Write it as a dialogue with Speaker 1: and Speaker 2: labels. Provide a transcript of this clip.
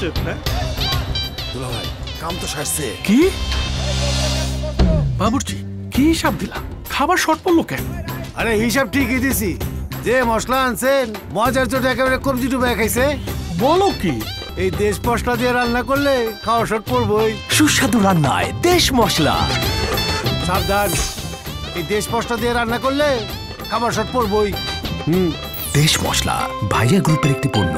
Speaker 1: করছেন হ্যাঁ?
Speaker 2: দুলা ভাই কাম তো সারছে।
Speaker 1: কি? বাবুর্চি কি হিসাব দিলা? খাবার শর্ট পড়ল কেন?
Speaker 3: আরে হিসাব ঠিকই দিছি। যে মশলা আনছেন মজার চোট একেবারে কবজি ডুবে খাইছে।
Speaker 1: বলো কি?
Speaker 3: এই দেশ মশলা দিয়ে রান্না করলে খাওয়া শট পড়বই।
Speaker 4: সুস্বাদু রান্নায় দেশ মশলা।
Speaker 3: সাবধান। এই দেশ মশলা দিয়ে রান্না করলে খাবার শট পড়বই। হুম
Speaker 4: দেশ মশলা ভাইয়া গ্রুপের একটি পণ্য।